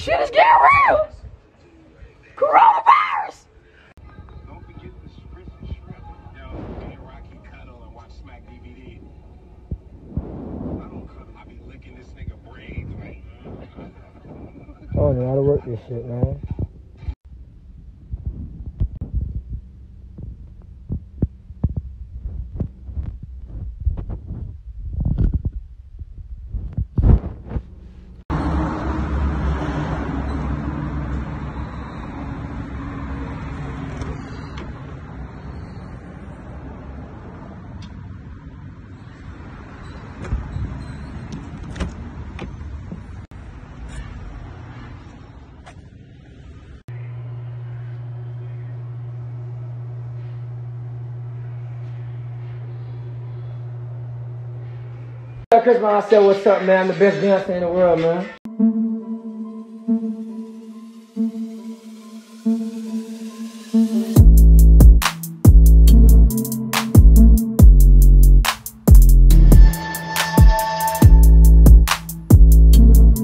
Shit is getting real. Coronavirus. Don't forget the spritz and shrimp. Yo, me and Rocky cuddle and watch Smack DVD. I don't cuddle. I be licking this nigga braids, right? I don't know how to work this shit, man. Chris, I said, what's up, man? I'm the best dancer in the world, man.